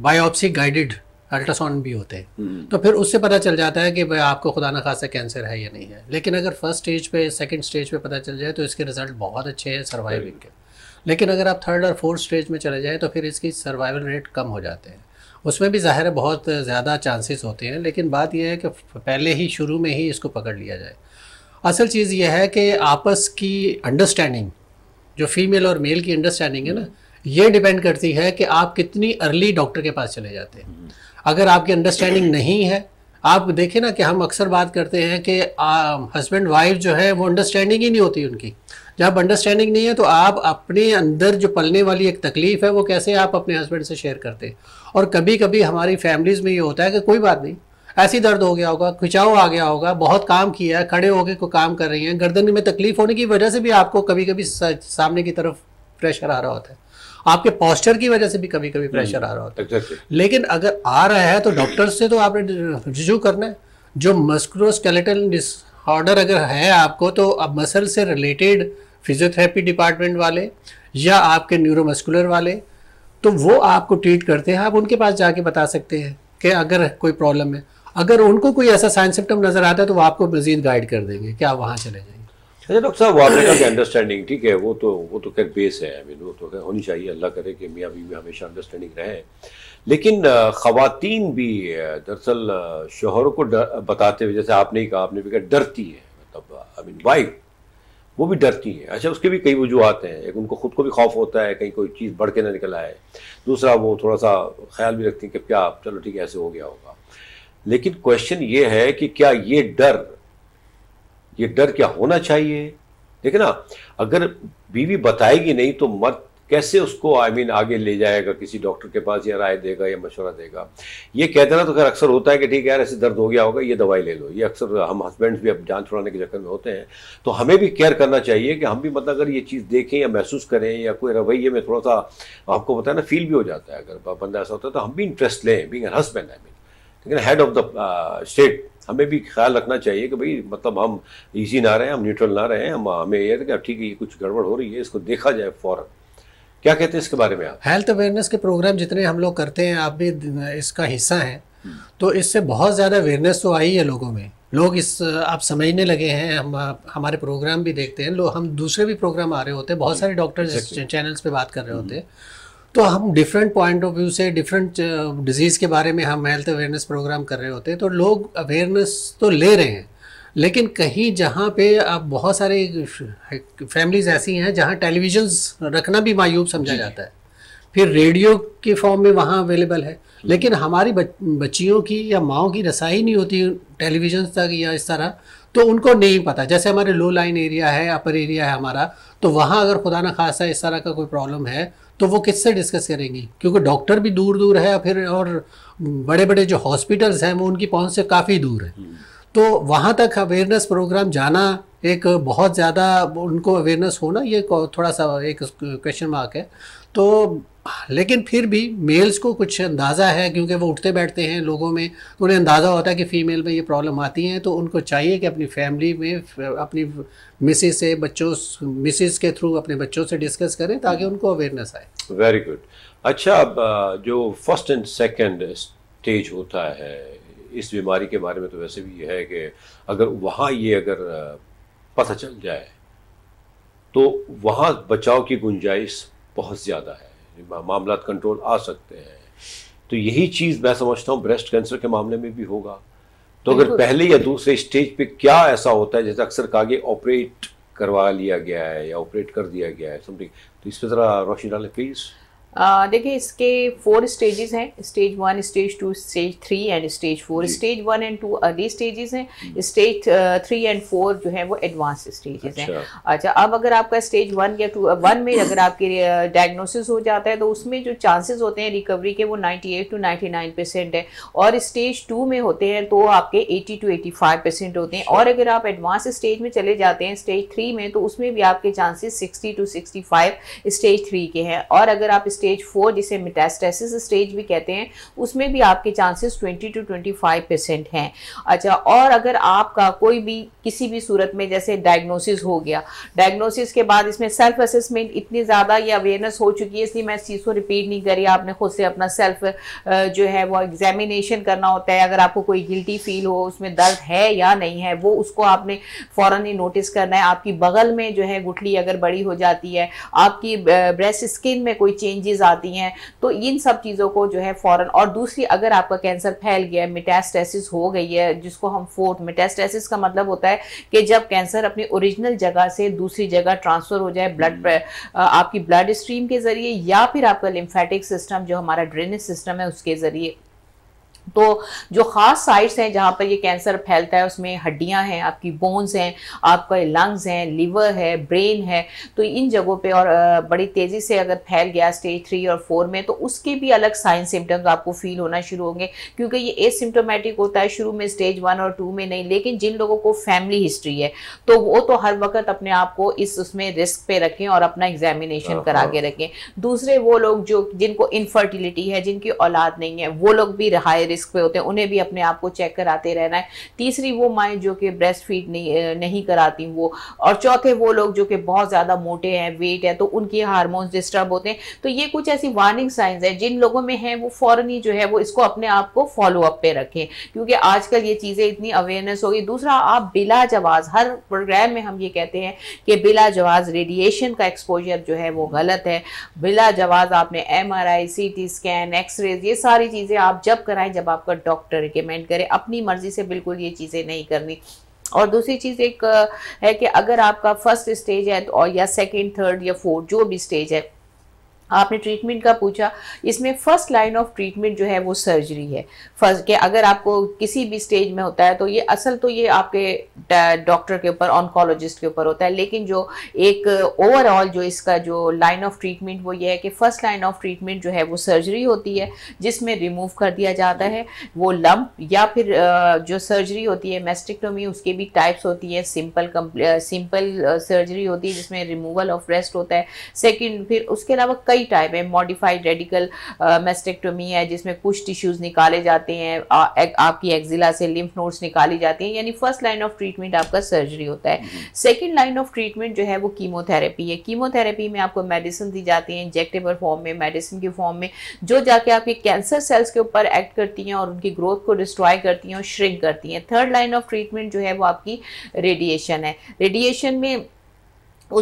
बायोप्सी गाइडेड अल्ट्रासाउंड भी होते हैं। तो फिर उससे पता चल जाता है कि भाई आपको खुदा न खासा कैंसर है या नहीं है। लेकिन अगर फ़र्स्ट स्टेज पे सेकंड स्टेज पे पता चल जाए तो इसके रिज़ल्ट बहुत अच्छे हैं सर्वाइविंग के। लेकिन अगर आप थर्ड और फोर्थ स्टेज में चले जाएँ तो फिर इसकी सर्वाइवल रेट कम हो जाते हैं। उसमें भी ज़ाहिर बहुत ज़्यादा चांसेस होते हैं, लेकिन बात यह है कि पहले ही, शुरू में ही इसको पकड़ लिया जाए। असल चीज़ यह है कि आपस की अंडरस्टैंडिंग जो फीमेल और मेल की अंडरस्टैंडिंग है ना ये डिपेंड करती है कि आप कितनी अर्ली डॉक्टर के पास चले जाते हैं। अगर आपकी अंडरस्टैंडिंग नहीं है आप देखें ना कि हम अक्सर बात करते हैं कि हस्बैंड वाइफ जो है, वो अंडरस्टैंडिंग ही नहीं होती उनकी। जब अंडरस्टैंडिंग नहीं है तो आप अपने अंदर जो पलने वाली एक तकलीफ़ है, वो कैसे आप अपने हस्बैंड से शेयर करते हैं? और कभी कभी हमारी फैमिलीज़ में ये होता है कि कोई बात नहीं, ऐसी दर्द हो गया होगा, खिंचाव आ गया होगा, बहुत काम किया है, खड़े होकर कोई काम कर रही हैं, गर्दन में तकलीफ़ होने की वजह से भी आपको कभी कभी सामने की तरफ़ प्रेशर आ रहा होता है। आपके पॉस्चर की वजह से भी कभी कभी प्रेशर आ रहा होता है। लेकिन अगर आ रहा है तो डॉक्टर से तो आपने रिजू करना है। जो मस्कुलोस्केलेटल डिसऑर्डर अगर है आपको तो अब मसल से रिलेटेड फिजियोथेरेपी डिपार्टमेंट वाले या आपके न्यूरोमस्कुलर वाले तो वो आपको ट्रीट करते हैं। आप उनके पास जाके बता सकते हैं कि अगर कोई प्रॉब्लम है। अगर उनको कोई ऐसा साइन सिम्टम नज़र आता है तो वो आपको मजीद गाइड कर देंगे कि आप वहाँ चले जाइए। अच्छा डॉक्टर साहब वो आपने कहा कि अंडरस्टैंडिंग ठीक है वो तो वो तो खैर बेस है आई मीन वो तो खैर होनी चाहिए अल्लाह करे कि मियाँ बीवी हमेशा अंडरस्टैंडिंग रहे। लेकिन खवातीन भी दरअसल शोहरों को डर, बताते हुए जैसे आपने ही कहा आपने भी कहा डरती है मतलब आई मीन वाइफ वो भी डरती हैं। अच्छा उसके भी कई वजूहत हैं। एक उनको खुद को भी खौफ होता है कहीं कोई चीज़ बढ़ के ना निकल आए। दूसरा वो थोड़ा सा ख्याल भी रखती हैं कि क्या चलो ठीक है ऐसे हो गया होगा। लेकिन क्वेश्चन ये है कि क्या ये डर ये डर क्या होना चाहिए? देखिए ना अगर बीवी बताएगी नहीं तो मर्द कैसे उसको आई I मीन mean, आगे ले जाएगा किसी डॉक्टर के पास या राय देगा या मशवरा देगा? ये कहते ना तो खैर अक्सर होता है कि ठीक है यार ऐसे दर्द हो गया होगा ये दवाई ले लो। ये अक्सर हम हस्बैंड्स भी अब जान छुड़ाने के चक्कर में होते हैं। तो हमें भी केयर करना चाहिए कि हम भी मतलब अगर ये चीज़ देखें या महसूस करें या कोई रवैये में थोड़ा सा आपको पता है ना फील भी हो जाता है। अगर बंदा ऐसा होता है तो हम भी इंटरेस्ट लें बींग हस्बैंड आई मीन लेकिन हेड ऑफ़ द स्टेट हमें भी ख्याल रखना चाहिए कि भाई मतलब हम इजी ना रहें हम न्यूट्रल ना रहे हम हमें ये है कि ठीक है ये कुछ गड़बड़ हो रही है इसको देखा जाए फ़ौरन। क्या कहते हैं इसके बारे में आप? हेल्थ अवेयरनेस के प्रोग्राम जितने हम लोग करते हैं आप भी इसका हिस्सा हैं। तो इससे बहुत ज़्यादा अवेयरनेस तो आई है लोगों में। लोग इस आप समझने लगे हैं हम हमारे प्रोग्राम भी देखते हैं। लोग हम दूसरे भी प्रोग्राम आ रहे होते हैं बहुत सारे डॉक्टर्स चैनल्स पे बात कर रहे होते हैं। तो हम डिफरेंट पॉइंट ऑफ़ व्यू से डिफरेंट डिज़ीज़ के बारे में हम हेल्थ अवेयरनेस प्रोग्राम कर रहे होते हैं तो लोग अवेयरनेस तो ले रहे हैं लेकिन कहीं जहाँ पे अब बहुत सारे फैमिलीज़ ऐसी हैं जहाँ टेलीविजन्स रखना भी मायूब समझा जाता है। फिर रेडियो के फॉर्म में वहाँ अवेलेबल है। लेकिन हमारी बच, बच्चियों की या माओ की रसाई नहीं होती टेलीविज़न तक या इस तरह तो उनको नहीं पता। जैसे हमारे लो लाइन एरिया है अपर एरिया है हमारा तो वहाँ अगर खुदा न खासा इस तरह का कोई प्रॉब्लम है तो वो किससे डिस्कस करेंगी? क्योंकि डॉक्टर भी दूर दूर है फिर और बड़े बड़े जो हॉस्पिटल्स हैं वो उनकी पहुँच से काफ़ी दूर है। तो वहाँ तक अवेयरनेस प्रोग्राम जाना एक बहुत ज़्यादा उनको अवेयरनेस होना ये थोड़ा सा एक क्वेश्चन मार्क है। तो लेकिन फिर भी मेल्स को कुछ अंदाज़ा है, क्योंकि वो उठते बैठते हैं लोगों में, उन्हें अंदाज़ा होता है कि फ़ीमेल में ये प्रॉब्लम आती हैं तो उनको चाहिए कि अपनी फैमिली में, अपनी मिसेस से, बच्चों मिसेस के थ्रू अपने बच्चों से डिस्कस करें, ताकि उनको अवेयरनेस आए। वेरी गुड अच्छा अब जो फ़र्स्ट एंड सेकेंड स्टेज होता है, इस बीमारी के बारे में तो वैसे भी ये है कि अगर वहाँ ये अगर पता चल जाए तो वहाँ बचाव की गुंजाइश बहुत ज़्यादा है। मामला कंट्रोल आ सकते हैं। तो यही चीज़ मैं समझता हूँ ब्रेस्ट कैंसर के मामले में भी होगा। तो अगर पहले या दूसरे स्टेज पे क्या ऐसा होता है जैसे अक्सर कागे ऑपरेट करवा लिया गया है या ऑपरेट कर दिया गया है समथिंग तो इस पर ज़रा रोशनी डालें प्लीज़ देखिए इसके फोर स्टेजेस हैं। Stage one stage two stage three and stage four stage one and two early stages हैं। स्टेज थ्री एंड फोर जो है वो एडवांस स्टेजेस हैं। अच्छा।, अच्छा अब अगर आपका स्टेज वन या टू वन में अगर आपकी डायग्नोसिस हो जाता है तो उसमें जो चांसेस होते हैं रिकवरी के वो 98 टू 99 परसेंट है। और स्टेज टू में होते हैं तो आपके एटी टू 85 परसेंट होते हैं। और अगर आप एडवांस स्टेज में चले जाते हैं स्टेज थ्री में तो उसमें भी आपके chances sixty two sixty five stage three के हैं। और अगर आप स्टेज फोर जिसे मेटास्टेसिस स्टेज भी कहते हैं, उसमें भी आपके चांसेस 20 टू 25 परसेंट हैं। अच्छा और अगर आपका कोई भी, किसी भी सूरत में जैसे डायग्नोसिस हो गया डायग्नोसिस के बाद इसमें सेल्फ असेसमेंट इतनी ज़्यादा ये अवेयरनेस हो चुकी है, इसलिए मैं इस चीज़ को रिपीट नहीं करी। आपने खुद से अपना सेल्फ जो है वो एग्जामिनेशन करना होता है। अगर आपको कोई गिल्टी फील हो, उसमें दर्द है या नहीं है, वो उसको आपने फ़ौरन ही नोटिस करना है। आपकी बगल में जो है गुठली अगर बड़ी हो जाती है, आपकी ब्रेस्ट स्किन में कोई चेंजेस चेंजेस आती हैं तो इन सब चीज़ों को जो है फ़ौरन और दूसरी अगर आपका कैंसर फैल गया है मिटेस्टेसिस हो गई है जिसको हम फोर्थ मिटेस्टेसिस का मतलब होता है कि जब कैंसर अपनी ओरिजिनल जगह से दूसरी जगह ट्रांसफ़र हो जाए ब्लड हम्म। आपकी ब्लड स्ट्रीम के ज़रिए या फिर आपका लिम्फेटिक सिस्टम जो हमारा ड्रेनेज सिस्टम है उसके ज़रिए तो जो ख़ास साइट्स हैं जहाँ पर ये कैंसर फैलता है उसमें हड्डियाँ हैं आपकी बोन्स हैं आपका लंग्स हैं लिवर है ब्रेन है तो इन जगहों पे और बड़ी तेज़ी से अगर फैल गया स्टेज थ्री और फोर में तो उसके भी अलग साइन सिम्टम्स आपको फील होना शुरू होंगे क्योंकि ये एसिम्टोमेटिक होता है शुरू में स्टेज वन और टू में नहीं लेकिन जिन लोगों को फैमिली हिस्ट्री है तो वो तो हर वक्त अपने आप को इस उसमें रिस्क पे रखें और अपना एग्जामिनेशन हाँ, करा हाँ। के रखें दूसरे वो लोग जो जिनको इनफर्टिलिटी है जिनकी औलाद नहीं है वो लोग भी हाई रिस्क पे होते हैं, उन्हें भी अपने आप को चेक कराते रहना है। तीसरी वो माएँ जो कि ब्रेस्ट फ़ीड नहीं नहीं कराती वो, और चौथे वो लोग जो कि बहुत ज़्यादा मोटे हैं वेट है तो उनके हारमोन्स डिस्टर्ब होते हैं। तो ये कुछ ऐसी वार्निंग साइंस है, जिन लोगों में है वो फ़ौरन ही जो है वो इसको अपने आप को फॉलो अप पे रखें, क्योंकि आजकल ये चीज़ें इतनी अवेयरनेस होगी दूसरा, आप बिला जवाज हर प्रोग्राम में हम ये कहते हैं कि बिला जवाज रेडिएशन का एक्सपोजर जो है वो गलत है। बिला जवाज आपने M R I C T scan x-rays ये सारी चीज़ें आप जब कराएँ, जब आपका डॉक्टर रिकमेंड करे, अपनी मर्ज़ी से बिल्कुल ये चीज़ें नहीं करनी। और दूसरी चीज़ एक है कि अगर आपका फ़र्स्ट स्टेज है तो या सेकेंड थर्ड या फोर्थ जो भी स्टेज है आपने ट्रीटमेंट का पूछा, इसमें फ़र्स्ट लाइन ऑफ़ ट्रीटमेंट जो है वो सर्जरी है। फ़र्स्ट के अगर आपको किसी भी स्टेज में होता है तो ये असल तो ये आपके डॉक्टर के ऊपर ऑनकोलॉजिस्ट के ऊपर होता है, लेकिन जो एक ओवरऑल जो इसका जो लाइन ऑफ़ ट्रीटमेंट वो ये है कि फ़र्स्ट लाइन ऑफ़ ट्रीटमेंट जो है वो सर्जरी होती है, जिसमें रिमूव कर दिया जाता है। वो लम्प या फिर जो सर्जरी होती है मेस्टिक्टोमी उसके भी टाइप्स होती है। सिंपल सिंपल सर्जरी होती है, जिसमें रिमूवल ऑफ़ ब्रेस्ट होता है। सेकेंड फिर उसके अलावा कई कई टाइप है मॉडिफाइड रेडिकल मेस्टेक्टोमी है जिसमें कुछ टिश्यूज निकाले जाते हैं आ, एक, आपकी एक्जिला से लिम्फ नोड्स निकाली जाती हैं यानी फ़र्स्ट लाइन ऑफ़ ट्रीटमेंट आपका सर्जरी होता है। सेकेंड लाइन ऑफ़ ट्रीटमेंट जो है वो कीमोथेरेपी है। कीमोथेरेपी में आपको मेडिसिन दी जाती है इंजेक्टेबल फॉर्म में मेडिसिन की फॉर्म में जो जाके आपके कैंसर सेल्स के ऊपर एक्ट करती हैं और उनकी ग्रोथ को डिस्ट्रॉय करती हैं और श्रिंक करती हैं। थर्ड लाइन ऑफ़ ट्रीटमेंट जो है वो आपकी रेडिएशन है। रेडिएशन में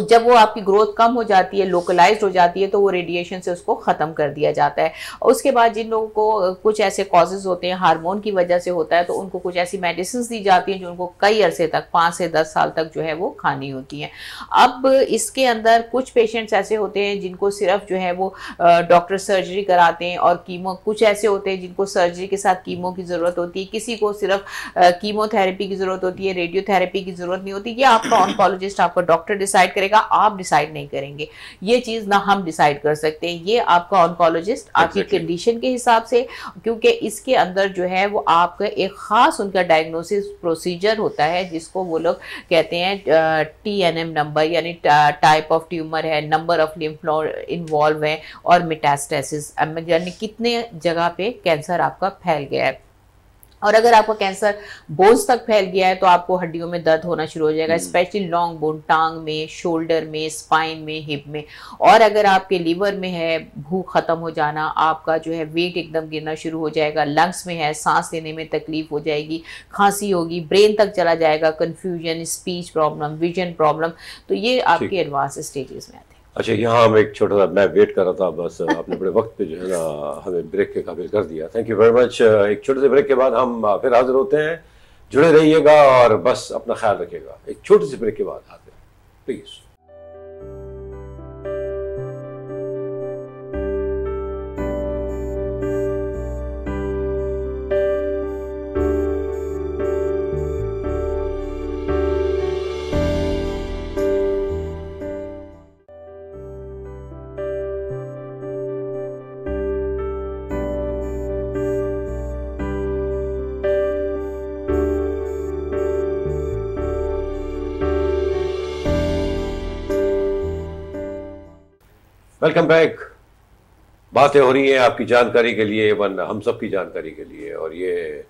जब वो आपकी ग्रोथ कम हो जाती है लोकलाइज्ड हो जाती है तो वो रेडिएशन से उसको ख़त्म कर दिया जाता है। उसके बाद जिन लोगों को कुछ ऐसे कॉजेज़ होते हैं हार्मोन की वजह से होता है तो उनको कुछ ऐसी मेडिसिन दी जाती हैं जो उनको कई अरसे तक, पाँच से दस साल तक जो है वो खानी होती हैं। अब इसके अंदर कुछ पेशेंट्स ऐसे होते हैं जिनको सिर्फ़ जो है वो डॉक्टर सर्जरी कराते हैं और कीमो कुछ ऐसे होते हैं जिनको सर्जरी के साथ कीमो की ज़रूरत होती है। किसी को सिर्फ़ कीमोथेरेपी की ज़रूरत होती है रेडियोथेरेपी की ज़रूरत नहीं होती। ये आपका ऑनकोलॉजिस्ट आपका डॉक्टर डिसाइड करेगा आप डिसाइड नहीं करेंगे। ये चीज़ ना हम डिसाइड कर सकते हैं। ये आपका ऑनकोलॉजिस्ट आपकी कंडीशन के हिसाब से क्योंकि इसके अंदर जो है वो आपका एक ख़ास उनका डायग्नोसिस प्रोसीजर होता है जिसको वो लोग कहते हैं टी एन एम नंबर यानी टाइप ऑफ़ ट्यूमर है नंबर ऑफ़ लिम्फ इन्वॉल्व है और मिटास्टेसिस यानी कितने जगह पे कैंसर आपका फैल गया है। और अगर आपका कैंसर बोन्स तक फैल गया है तो आपको हड्डियों में दर्द होना शुरू हो जाएगा स्पेशली लॉन्ग बोन टांग में शोल्डर में स्पाइन में हिप में। और अगर आपके लीवर में है भूख खत्म हो जाना आपका जो है वेट एकदम गिरना शुरू हो जाएगा लंग्स में है सांस लेने में तकलीफ़ हो जाएगी खांसी होगी ब्रेन तक चला जाएगा confusion speech problem vision problem तो ये आपके एडवांस स्टेजेस में आते हैं। अच्छा यहाँ हम एक छोटा सा, मैं वेट कर रहा था, बस आपने बड़े वक्त पे जो है ना, हमें ब्रेक के काबिल कर दिया। थैंक यू वेरी मच एक छोटे से ब्रेक के बाद हम फिर हाजिर होते हैं। जुड़े रहिएगा और बस अपना ख्याल रखिएगा। एक छोटे से ब्रेक के बाद आते हैं। Please welcome back. बातें हो रही हैं आपकी जानकारी के लिए वन हम सब की जानकारी के लिए। और ये,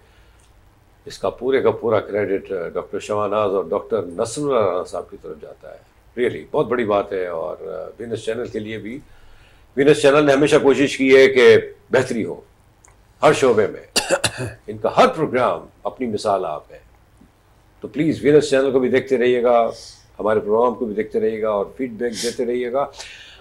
इसका पूरे का पूरा क्रेडिट डॉक्टर शवानाज और डॉक्टर नसरुल्ला राना साहब की तरफ़ जाता है। रियली बहुत बड़ी बात है। और वीनस चैनल के लिए भी वीनस चैनल ने हमेशा कोशिश की है कि बेहतरी हो, हर शोबे में। इनका हर प्रोग्राम अपनी मिसाल आप है। तो प्लीज़ वीनस चैनल को भी देखते रहिएगा, हमारे प्रोग्राम को भी देखते रहिएगा और फीडबैक देते रहिएगा।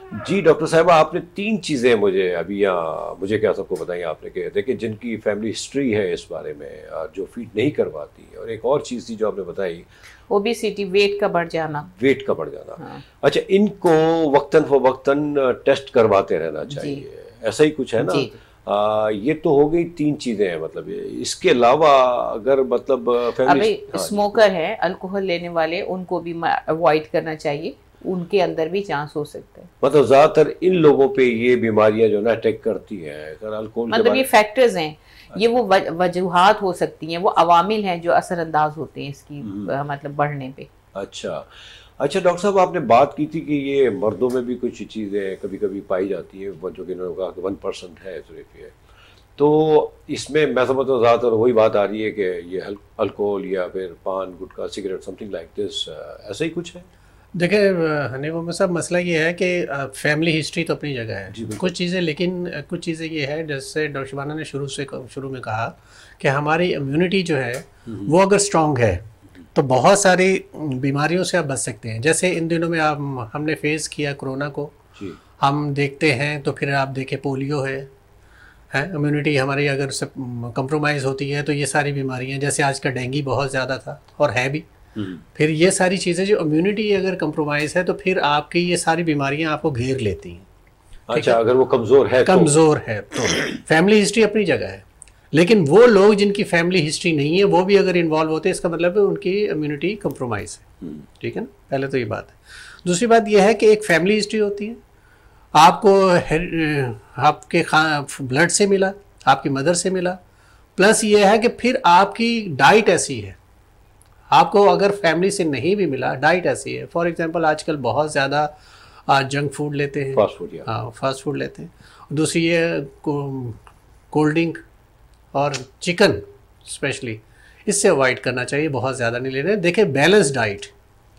जी डॉक्टर साहब आपने तीन चीज़ें मुझे अभी यहाँ मुझे क्या सबको बताई आपने कि देखिए जिनकी फैमिली हिस्ट्री है इस बारे में जो फ़ीड नहीं करवाती और एक और चीज़ थी जो आपने बताई। ओबेसिटी वेट का बढ़ जाना। वेट का बढ़ जाना। हाँ। अच्छा इनको वक्तन फ वक्तन टेस्ट करवाते रहना चाहिए। ऐसा ही कुछ है ना? आ, ये तो हो गई तीन चीज़ें हैं मतलब इसके अलावा अगर मतलब अभी हाँ, स्मोकर है अल्कोहल लेने वाले उनको भी अवॉइड करना चाहिए। उनके अंदर भी चांस हो सकते हैं। मतलब ज़्यादातर इन लोगों पे ये बीमारियाँ जो ना अटैक करती है। मतलब ये फैक्टर्स हैं। ये वो वजूहत हो सकती हैं वो अवामिल हैं जो असरअंदाज होते हैं इसकी हम्म। मतलब बढ़ने पे। अच्छा। अच्छा डॉक्टर साहब आपने बात की थी कि ये मर्दों में भी कुछ चीज़ें कभी कभी पाई जाती हैं जो कि इन्होंने कहा कि वन परसेंट है सिर्फ़ ये तो इसमें मैं समझता हूँ ज़्यादातर वही बात आ रही है कि ये अल्कोहल या फिर paan gutkha cigarette something like this ऐसा ही कुछ है? देखिए हनी मोहम्मद साहब मसला ये है कि फैमिली हिस्ट्री तो अपनी जगह है। कुछ चीज़ें लेकिन कुछ चीज़ें ये है जैसे डॉक्टर शबाना ने शुरू से शुरू में कहा कि हमारी इम्यूनिटी जो है हम्म। वो अगर स्ट्रॉन्ग है तो बहुत सारी बीमारियों से आप बच सकते हैं। जैसे इन दिनों में आप हमने फेस किया कोरोना को। हम देखते हैं तो फिर आप देखें पोलियो है है? इम्यूनिटी हमारी अगर कंप्रोमाइज़ होती है तो ये सारी बीमारियाँ जैसे आज का डेंगी बहुत ज़्यादा था और है भी। फिर ये सारी चीज़ें जो इम्यूनिटी अगर कंप्रोमाइज़ है तो फिर आपकी ये सारी बीमारियाँ आपको घेर लेती हैं। अच्छा अगर वो कमज़ोर है तो? कमज़ोर तो? है तो। फैमिली हिस्ट्री अपनी जगह है। लेकिन वो लोग जिनकी फैमिली हिस्ट्री नहीं है वो भी अगर इन्वॉल्व होते हैं इसका मतलब है उनकी इम्यूनिटी कंप्रोमाइज़ है। हम्म। ठीक है ना? पहले तो ये बात है। दूसरी बात यह है कि एक फैमिली हिस्ट्री होती है। आपको आपके ब्लड से मिला आपकी मदर से मिला। प्लस ये है कि फिर आपकी डाइट ऐसी है। आपको अगर फैमिली से नहीं भी मिला डाइट ऐसी है। फॉर एग्जांपल आजकल बहुत ज़्यादा जंक फ़ूड लेते हैं। फास्ट फ़ूड हाँ फास्ट फ़ूड लेते हैं। दूसरी ये कोल्ड ड्रिंक और चिकन स्पेशली इससे अवॉइड करना चाहिए बहुत ज़्यादा नहीं लेना देखिए बैलेंस डाइट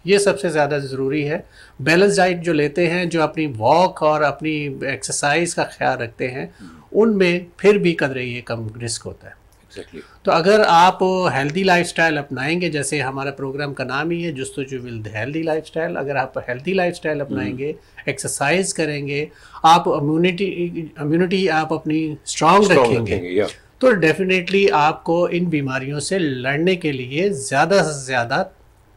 ये सबसे ज़्यादा ज़रूरी है। बैलेंस डाइट जो लेते हैं जो अपनी वॉक और अपनी एक्सरसाइज का ख्याल रखते हैं उनमें फिर भी कदरे ये कम रिस्क होता है। Exactly. तो अगर आप हेल्दी लाइफस्टाइल अपनाएँगे जैसे हमारा प्रोग्राम का नाम ही है जस्तुजु विल हेल्दी लाइफस्टाइल अगर आप हेल्दी लाइफस्टाइल अपनाएँगे एक्सरसाइज करेंगे आप इम्यूनिटी इम्यूनिटी आप अपनी स्ट्रांग रखेंगे तो डेफिनेटली आपको इन बीमारियों से लड़ने के लिए ज़्यादा से ज़्यादा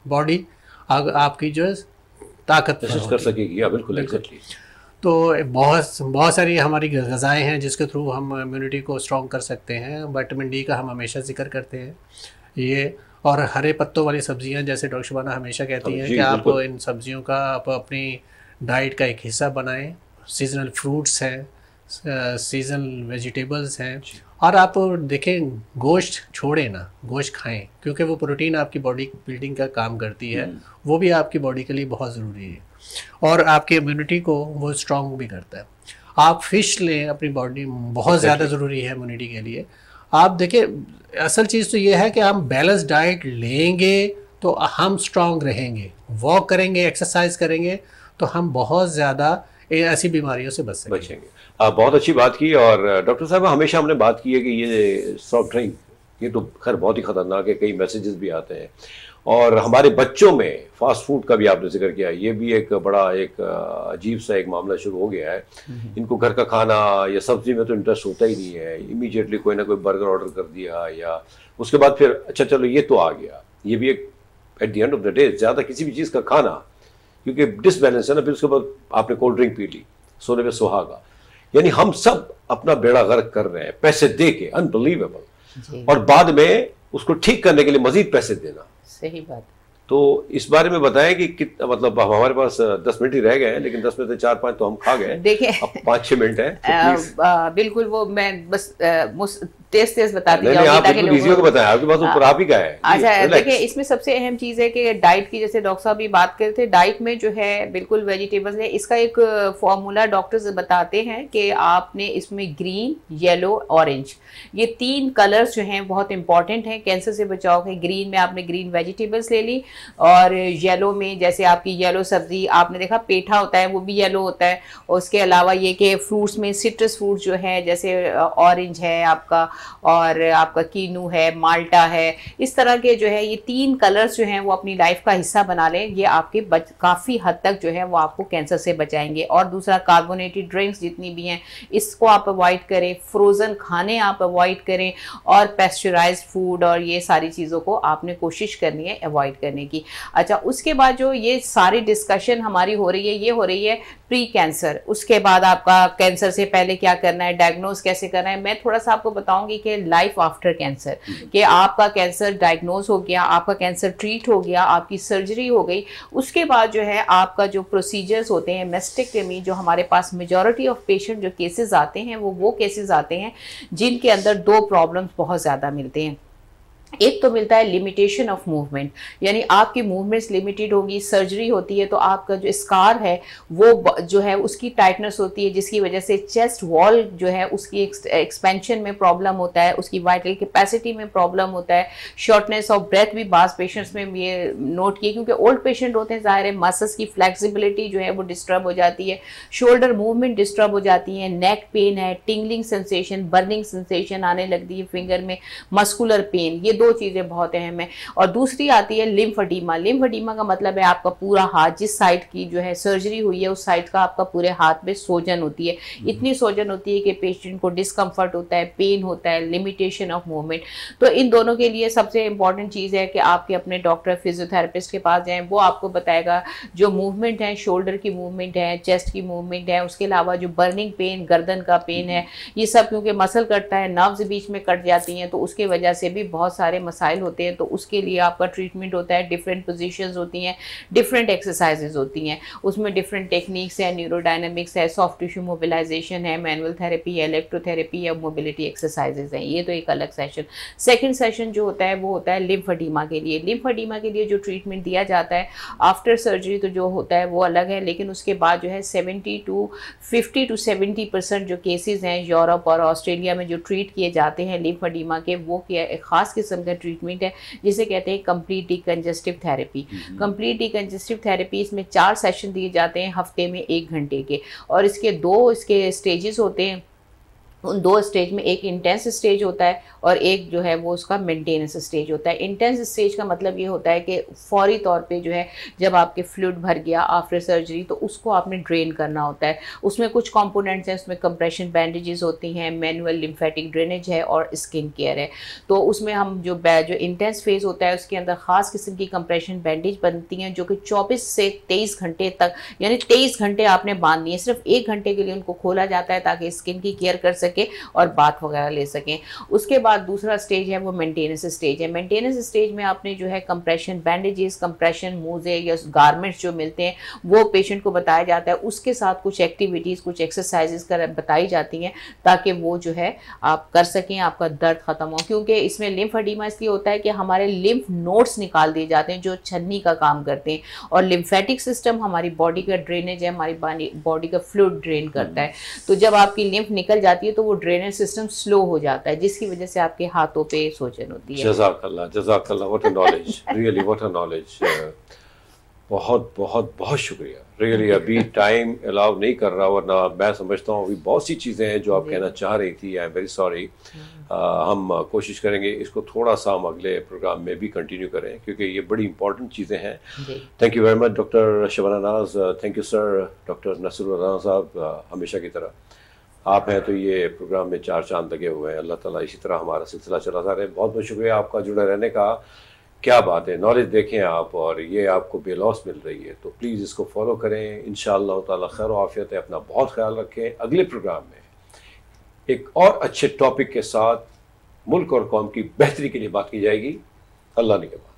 बॉडी आपकी जो है ताकत कर सकेगी बिल्कुल एग्जैक्टली तो बहुत बहुत सारी हमारी गज़ाएँ हैं जिसके थ्रू हम इम्यूनिटी को स्ट्रॉन्ग कर सकते हैं विटामिन डी का हम हमेशा ज़िक्र करते हैं। ये और हरे पत्तों वाली सब्ज़ियाँ जैसे डॉक्टर शुबाना हमेशा कहती हैं कि आप इन सब्जियों का आप अपनी डाइट का एक हिस्सा बनाएँ। सीजनल फ्रूट्स हैं सीजनल वेजिटेबल्स हैं। और आप देखें गोश्त छोड़ें ना गोश्त खाएँ क्योंकि वो प्रोटीन आपकी बॉडी बिल्डिंग का काम करती है। हम्म। वो भी आपकी बॉडी के लिए बहुत ज़रूरी है। और आपकी इम्यूनिटी को वो स्ट्रॉन्ग भी करता है। आप फ़िश लें अपनी बॉडी बहुत ज़्यादा ज़रूरी है इम्यूनिटी के लिए। आप देखिए असल चीज़ तो ये है कि हम बैलेंस डाइट लेंगे तो हम स्ट्रांग रहेंगे वॉक करेंगे एक्सरसाइज करेंगे तो हम बहुत ज़्यादा ऐसी बीमारियों से बच सकेंगे। बचेंगे। आप बहुत अच्छी बात की और डॉक्टर साहब हमेशा हमने बात की है कि ये सॉफ्ट ड्रिंक ये तो खैर बहुत ही खतरनाक है कई मैसेजेस भी आते हैं। और हमारे बच्चों में फास्ट फ़ूड का भी आपने ज़िक्र किया ये भी एक बड़ा एक अजीब सा एक मामला शुरू हो गया है। इनको घर का खाना या सब्ज़ी में तो इंटरेस्ट होता ही नहीं है। इमीडिएटली कोई ना कोई बर्गर ऑर्डर कर दिया या उसके बाद फिर अच्छा चलो ये तो आ गया। ये भी एक at the end of the day ज़्यादा किसी भी चीज़ का खाना क्योंकि डिसबैलेंस है ना फिर उसके बाद आपने कोल्ड ड्रिंक पी ली सोने में सुहागा। यानी हम सब अपना बेड़ा गर्क कर रहे हैं पैसे दे के अनबिलीवेबल और बाद में उसको ठीक करने के लिए मजीद पैसे देना। सही बात तो इस बारे में बताएँ कि कित मतलब हमारे पास दस मिनट ही रह गए हैं लेकिन दस मिनट से चार पाँच तो हम खा गए देखिए अब पाँच छह मिनट है तो आ, आ, बिल्कुल वो मैं बस तेज आप बिल्कुल इजी को बताएँ। आपके पास ऊपर आप ही का है। अच्छा देखिए इसमें सबसे अहम चीज़ है कि डाइट की जैसे डॉक्टर साहब भी बात करते थे डाइट में जो है बिल्कुल वेजिटेबल्स है। इसका एक फॉर्मूला डॉक्टर्स बताते हैं कि आपने इसमें ग्रीन येलो ऑरेंज। ये तीन कलर्स जो हैं बहुत इंपॉर्टेंट हैं। कैंसर से बचाव के ग्रीन में आपने ग्रीन वेजिटेबल्स ले ली और येलो में जैसे आपकी येलो सब्ज़ी आपने देखा पेठा होता है वो भी येलो होता है। और उसके अलावा ये कि फ्रूट्स में सिट्रस फ्रूट जो है जैसे ऑरेंज है आपका। और आपका कीनू है, माल्टा है, इस तरह के जो है, ये तीन कलर्स जो हैं वो अपनी लाइफ का हिस्सा बना लें। ये आपके बच, काफ़ी हद तक जो है वो आपको कैंसर से बचाएँगे। और दूसरा कार्बोनेटेड ड्रिंक्स जितनी भी हैं, इसको आप अवॉइड करें। फ्रोज़न खाने आप अवॉइड करें और पेस्चराइज फ़ूड और ये सारी चीज़ों को आपने कोशिश करनी है अवॉइड करने की। अच्छा उसके बाद जो ये सारी डिस्कशन हमारी हो रही है, ये हो रही है प्री कैंसर उसके बाद आपका कैंसर से पहले क्या करना है डायग्नोज कैसे करना है, मैं थोड़ा सा आपको बताऊँगी कि लाइफ आफ्टर कैंसर कि आपका कैंसर डायग्नोज हो गया, आपका कैंसर ट्रीट हो गया, आपकी सर्जरी हो गई, उसके बाद जो है आपका जो प्रोसीजर्स होते हैं मेस्टेक्टमी जो हमारे पास मेजोरिटी ऑफ़ पेशेंट जो केसेस आते हैं, वो वो केसेस आते हैं, जिनके अंदर दो प्रॉब्लम्स बहुत ज़्यादा मिलते हैं। एक तो मिलता है लिमिटेशन ऑफ़ मूवमेंट यानी आपकी मूवमेंट्स लिमिटेड होगी सर्जरी होती है तो आपका जो स्कार है, वो जो है, उसकी टाइटनेस होती है, जिसकी वजह से चेस्ट वॉल जो है, उसकी एक्सपेंशन में प्रॉब्लम होता है, उसकी वाइटल कैपेसिटी में प्रॉब्लम होता है। शॉर्टनेस ऑफ़ ब्रेथ भी बास पेशेंट्स में ये नोट किए, क्योंकि ओल्ड पेशेंट होते हैं, ज़ाहिर है मसल्स की फ्लेक्सिबिलिटी जो है, वो डिस्टर्ब हो जाती है। शोल्डर मूवमेंट डिस्टर्ब हो जाती है नेक पेन है टिंगलिंग सेंसेशन बर्निंग सेंसेशन आने लगती है फिंगर में मस्कुलर पेन ये दो चीज़ें बहुत अहम है। और दूसरी आती है लिम्फडीमा लिम्फडीमा का मतलब है आपका पूरा हाथ जिस साइड की जो है सर्जरी हुई है उस साइड का आपका पूरे हाथ में सोजन होती है। हम्म। इतनी सोजन होती है कि पेशेंट को डिस्कम्फर्ट होता है पेन होता है लिमिटेशन ऑफ़ मूवमेंट तो इन दोनों के लिए सबसे इंपॉर्टेंट चीज़ है कि आपके अपने डॉक्टर फिजियोथेरेपिस्ट के पास जाएँ। वो आपको बताएगा जो मूवमेंट है शोल्डर की मूवमेंट है चेस्ट की मूवमेंट है उसके अलावा जो बर्निंग पेन गर्दन का पेन है ये सब क्योंकि मसल कटता है नर्व्स बीच में कट जाती हैं तो उसके वजह से भी बहुत सारे मसाइल होते हैं तो उसके लिए आपका ट्रीटमेंट होता है डिफरेंट पोजिशन होती हैं डिफरेंट एक्सरसाइजेज होती हैं। उसमें डिफरेंट टेक्निक्स है न्यूरोडायनमिक्स है सॉफ्ट टिश्यू मोबिलाइजेशन है मैनुअल थेरेपी है इलेक्ट्रोथेरेपी या मोबिलिटी एक्सरसाइजेज हैं। ये तो एक अलग सेशन सेकेंड सेशन जो होता है, वो होता है लिम्फडीमा के लिए। लिम्फडीमा के लिए जो ट्रीटमेंट दिया जाता है आफ्टर सर्जरी तो जो होता है, वो अलग है, लेकिन उसके बाद जो है seventy to fifty to seventy percent जो केसेज हैं यूरोप और ऑस्ट्रेलिया में जो ट्रीट किए जाते हैं लिम्फडीमा के, वो क्या ख़ास किस्म का ट्रीटमेंट है जिसे कहते हैं complete decongestive therapy complete decongestive therapy इसमें चार सेशन दिए जाते हैं हफ़्ते में एक घंटे के और इसके दो इसके स्टेजेस होते हैं। उन दो स्टेज में एक इंटेंस स्टेज होता है और एक जो है वो उसका मेंटेनेंस स्टेज होता है। इंटेंस स्टेज का मतलब ये होता है कि फौरी तौर पे जो है, जब आपके फ्लूड भर गया आफ्टर सर्जरी तो उसको आपने ड्रेन करना होता है। उसमें कुछ कंपोनेंट्स हैं, उसमें कंप्रेशन बैंडेजेस होती हैं मैनुअल लिम्फेटिक ड्रेनेज है और स्किन केयर है। तो उसमें हम जो जो इंटेंस फ़ेज़ होता है, उसके अंदर ख़ास किस्म की कंप्रेशन बैंडेज बनती हैं, जो कि चौबीस से तेईस घंटे तक, यानी तेईस घंटे आपने बांधनी है। सिर्फ़ एक घंटे के लिए उनको खोला जाता है ताकि स्किन की केयर कर सके। और बात वगैरह ले सकें। उसके बाद दूसरा स्टेज है वो मेंटेनेंस स्टेज है। मेंटेनेंस स्टेज में आपने जो है कंप्रेशन बैंडेजेस कंप्रेशन मोजे या गारमेंट्स जो मिलते हैं वो पेशेंट को बताया जाता है। उसके साथ कुछ एक्टिविटीज़ कुछ एक्सरसाइजेस कर बताई जाती हैं ताकि वो जो है आप कर सकें आपका दर्द ख़त्म हो। क्योंकि इसमें लिम्फ अडीमा इसलिए होता है कि हमारे लिम्फ नोट्स निकाल दिए जाते हैं जो छन्नी का काम करते हैं। और लिम्फेटिक सिस्टम हमारी बॉडी का ड्रेनेज है हमारी बॉडी का फ्लूड ड्रेन करता है। तो जब आपकी लिम्फ निकल जाती है तो तो वो ड्रेनेज सिस्टम स्लो हो जाता है जिसकी वजह से आपके हाथों पे सोजन होती है। जजाकल्ला जजाकल्ला what a knowledge really what a knowledge बहुत बहुत बहुत शुक्रिया। रियली अभी टाइम अलाउ नहीं कर रहा वरना मैं समझता हूँ अभी बहुत सी चीज़ें हैं जो आप कहना चाह रही थी आई एम वेरी सॉरी हम कोशिश करेंगे इसको थोड़ा सा हम अगले प्रोग्राम में भी कंटिन्यू करें क्योंकि ये बड़ी इंपॉर्टेंट चीज़ें हैं। Thank you very much doctor Shabana Naz thank you sir doctor Nasar साहब हमेशा की तरह। आप हैं तो ये प्रोग्राम में चार चाँद लगे हुए हैं। अल्लाह ताला इसी तरह हमारा सिलसिला चलाता रहे बहुत बहुत शुक्रिया आपका जुड़े रहने का। क्या बात है नॉलेज देखें आप और ये आपको बेलॉस मिल रही है। तो प्लीज़ इसको फॉलो करें। इन ताला खैर आफियत है, अपना बहुत ख्याल रखें। अगले प्रोग्राम में एक और अच्छे टॉपिक के साथ मुल्क और कौम की बेहतरी के लिए बात की जाएगी। अल्लाह ने के बाद